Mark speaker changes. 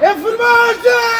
Speaker 1: É Press!